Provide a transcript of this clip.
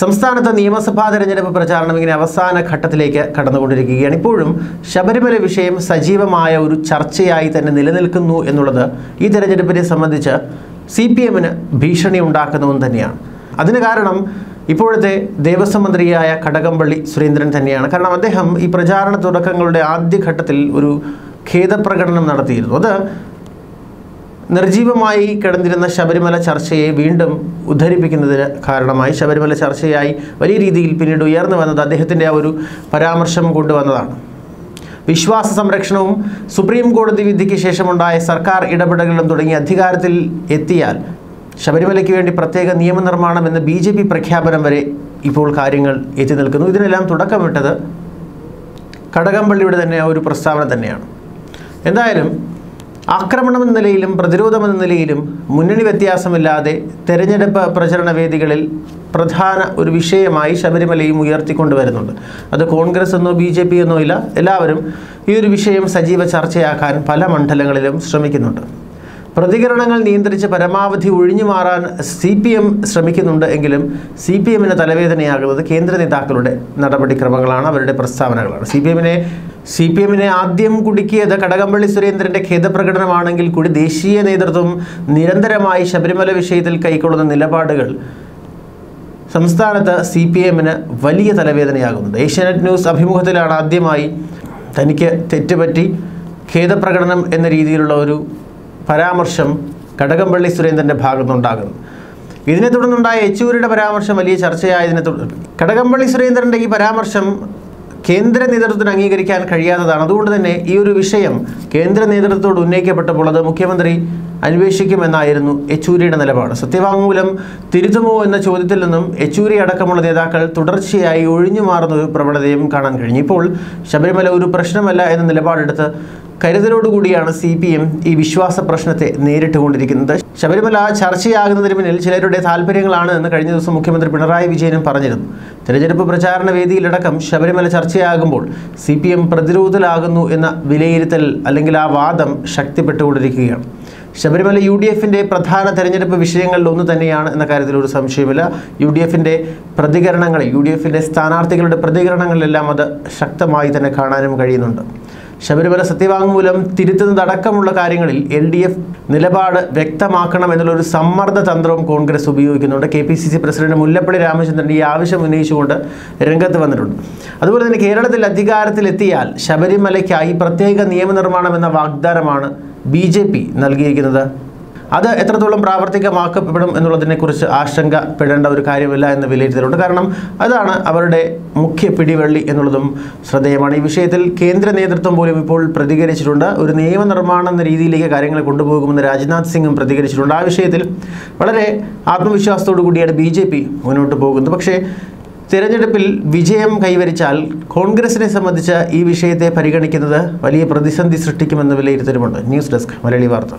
സംസ്ഥാനത്ത് നിയമസഭാ തെരഞ്ഞെടുപ്പ് പ്രചാരണം ഇങ്ങനെ അവസാന ഘട്ടത്തിലേക്ക് കടന്നുകൊണ്ടിരിക്കുകയാണ്. ഇപ്പോഴും ശബരിമല വിഷയം സജീവമായ ഒരു ചർച്ചയായി തന്നെ നിലനിൽക്കുന്നു എന്നുള്ളത് ഈ തെരഞ്ഞെടുപ്പിനെ സംബന്ധിച്ച് സി പി എമ്മിന് ഭീഷണി ഉണ്ടാക്കുന്നതും തന്നെയാണ്. അതിന് കാരണം ഇപ്പോഴത്തെ ദേവസ്വം മന്ത്രിയായ കടകംപള്ളി സുരേന്ദ്രൻ തന്നെയാണ്. കാരണം അദ്ദേഹം ഈ പ്രചാരണ തുടക്കങ്ങളുടെ ആദ്യഘട്ടത്തിൽ ഒരു ഖേദപ്രകടനം നടത്തിയിരുന്നു. അത് നിർജീവമായി കിടന്നിരുന്ന ശബരിമല ചർച്ചയെ വീണ്ടും ഉദ്ധരിപ്പിക്കുന്നതിന് കാരണമായി ശബരിമല ചർച്ചയായി വലിയ രീതിയിൽ പിന്നീട് ഉയർന്നു വന്നത് അദ്ദേഹത്തിന്റെ ആ ഒരു പരാമർശം കൊണ്ടുവന്നതാണ്. വിശ്വാസ സംരക്ഷണവും സുപ്രീം കോടതി വിധിക്ക് ശേഷമുണ്ടായ സർക്കാർ ഇടപെടലുകളും തുടങ്ങി അധികാരത്തിൽ എത്തിയാൽ ശബരിമലയ്ക്ക് വേണ്ടി പ്രത്യേക നിയമനിർമ്മാണം എന്ന ബി ജെ പി പ്രഖ്യാപനം വരെ ഇപ്പോൾ കാര്യങ്ങൾ എത്തി നിൽക്കുന്നു. ഇതിനെല്ലാം തുടക്കമിട്ടത് കടകംപള്ളിയുടെ തന്നെ ഒരു പ്രസ്താവന തന്നെയാണ്. എന്തായാലും ആക്രമണം എന്ന നിലയിലും പ്രതിരോധം എന്ന നിലയിലും മുന്നണി വ്യത്യാസമില്ലാതെ തെരഞ്ഞെടുപ്പ് പ്രചരണ വേദികളിൽ പ്രധാന ഒരു വിഷയമായി ശബരിമലയും ഉയർത്തിക്കൊണ്ടുവരുന്നുണ്ട് അത് കോൺഗ്രസ് എന്നോ ബി ജെ പി എന്നോ ഇല്ല. എല്ലാവരും ഈ ഒരു വിഷയം സജീവ ചർച്ചയാക്കാൻ പല മണ്ഡലങ്ങളിലും ശ്രമിക്കുന്നുണ്ട്. പ്രതികരണങ്ങൾ നിയന്ത്രിച്ച് പരമാവധി ഒഴിഞ്ഞു മാറാൻ സി പി എം ശ്രമിക്കുന്നുണ്ട് എങ്കിലും സി പി എമ്മിന് തലവേദനയാകുന്നത് കേന്ദ്ര നേതാക്കളുടെ നടപടിക്രമങ്ങളാണ് അവരുടെ പ്രസ്താവനകളാണ്. സി പി എമ്മിനെ സി പി എമ്മിനെ ആദ്യം കുടുക്കിയത് കടകംപള്ളി സുരേന്ദ്രന്റെ ഖേദപ്രകടനമാണെങ്കിൽ കൂടി ദേശീയ നേതൃത്വം നിരന്തരമായി ശബരിമല വിഷയത്തിൽ കൈക്കൊള്ളുന്ന നിലപാടുകൾ സംസ്ഥാനത്ത് സി പി എമ്മിന് വലിയ തലവേദനയാകുന്നുണ്ട്. ഏഷ്യാനെറ്റ് ന്യൂസ് അഭിമുഖത്തിലാണ് ആദ്യമായി തനിക്ക് തെറ്റുപറ്റി ഖേദപ്രകടനം എന്ന രീതിയിലുള്ള ഒരു പരാമർശം കടകംപള്ളി സുരേന്ദ്രന്റെ ഭാഗത്തുനിന്നുണ്ടാകുന്നു. ഇതിനെ തുടർന്നുണ്ടായ യെച്ചൂരിയുടെ പരാമർശം വലിയ ചർച്ചയായതിനെ തുടർന്ന് കടകംപള്ളി സുരേന്ദ്രന്റെ ഈ പരാമർശം കേന്ദ്ര നേതൃത്വത്തിന് അംഗീകരിക്കാൻ കഴിയാത്തതാണ്. അതുകൊണ്ട് തന്നെ ഈ ഒരു വിഷയം കേന്ദ്ര നേതൃത്വത്തോട് ഉന്നയിക്കപ്പെട്ടപ്പോൾ അത് മുഖ്യമന്ത്രി അന്വേഷിക്കുമെന്നായിരുന്നു യെച്ചൂരിയുടെ നിലപാട്. സത്യവാങ്മൂലം തിരുത്തുമോ എന്ന ചോദ്യത്തിൽ നിന്നും യെച്ചൂരി അടക്കമുള്ള നേതാക്കൾ തുടർച്ചയായി ഒഴിഞ്ഞു മാറുന്ന ഒരു പ്രവണതയും കാണാൻ കഴിഞ്ഞു. ഇപ്പോൾ ശബരിമല ഒരു പ്രശ്നമല്ല എന്ന നിലപാടെടുത്ത് കരുതലോടുകൂടിയാണ് സി പി എം ഈ വിശ്വാസ പ്രശ്നത്തെ നേരിട്ടുകൊണ്ടിരിക്കുന്നത് ശബരിമല ചർച്ചയാകുന്നതിന് പിന്നിൽ ചിലരുടെ താല്പര്യങ്ങളാണ് എന്ന് കഴിഞ്ഞ ദിവസം മുഖ്യമന്ത്രി പിണറായി വിജയനും പറഞ്ഞിരുന്നു. തെരഞ്ഞെടുപ്പ് പ്രചാരണ വേദിയിലടക്കം ശബരിമല ചർച്ചയാകുമ്പോൾ സി പി എം പ്രതിരോധത്തിലാകുന്നു എന്ന വിലയിരുത്തൽ അല്ലെങ്കിൽ ആ വാദം ശക്തിപ്പെട്ടുകൊണ്ടിരിക്കുകയാണ്. ശബരിമല യു ഡി എഫിന്റെ പ്രധാന തെരഞ്ഞെടുപ്പ് വിഷയങ്ങളിൽ ഒന്ന് തന്നെയാണ് എന്ന കാര്യത്തിൽ ഒരു സംശയമില്ല യു ഡി എഫിന്റെ പ്രതികരണങ്ങളിൽ യു ഡി എഫിന്റെ സ്ഥാനാർത്ഥികളുടെ പ്രതികരണങ്ങളിലെല്ലാം അത് ശക്തമായി തന്നെ കാണാനും കഴിയുന്നുണ്ട്. ശബരിമല സത്യവാങ്മൂലം തിരുത്തുന്നതടക്കമുള്ള കാര്യങ്ങളിൽ എൽ ഡി എഫ് നിലപാട് വ്യക്തമാക്കണം എന്നുള്ള ഒരു സമ്മർദ്ദ തന്ത്രവും കോൺഗ്രസ് ഉപയോഗിക്കുന്നുണ്ട്. K P C C president Mullappally Ramachandran ഈ ആവശ്യം ഉന്നയിച്ചുകൊണ്ട് രംഗത്ത് വന്നിട്ടുണ്ട്. അതുപോലെ തന്നെ കേരളത്തിൽ അധികാരത്തിലെത്തിയാൽ ശബരിമലയ്ക്കായി പ്രത്യേക നിയമനിർമ്മാണം എന്ന വാഗ്ദാനമാണ് ബി നൽകിയിരിക്കുന്നത്. അത് എത്രത്തോളം പ്രാവർത്തികമാക്കപ്പെടും എന്നുള്ളതിനെക്കുറിച്ച് ആശങ്കപ്പെടേണ്ട ഒരു കാര്യമില്ല എന്ന് വിലയിരുത്തലുണ്ട്. കാരണം അതാണ് അവരുടെ മുഖ്യ പിടിവള്ളി എന്നുള്ളതും ശ്രദ്ധേയമാണ്. ഈ വിഷയത്തിൽ കേന്ദ്ര നേതൃത്വം പോലും ഇപ്പോൾ പ്രതികരിച്ചിട്ടുണ്ട്. ഒരു നിയമനിർമ്മാണം എന്ന രീതിയിലേക്ക് കാര്യങ്ങൾ കൊണ്ടുപോകുമെന്ന് രാജ്നാഥ് സിംഗും പ്രതികരിച്ചിട്ടുണ്ട്. ആ വിഷയത്തിൽ വളരെ ആത്മവിശ്വാസത്തോടു കൂടിയാണ് ബി ജെ പി മുന്നോട്ട് പോകുന്നത്. പക്ഷേ തിരഞ്ഞെടുപ്പിൽ വിജയം കൈവരിച്ചാൽ കോൺഗ്രസിനെ സംബന്ധിച്ച് ഈ വിഷയത്തെ പരിഗണിക്കുന്നത് വലിയ പ്രതിസന്ധി സൃഷ്ടിക്കുമെന്ന് വിലയിരുത്തലുമുണ്ട്. ന്യൂസ് ഡെസ്ക് മലയാളി വാർത്ത.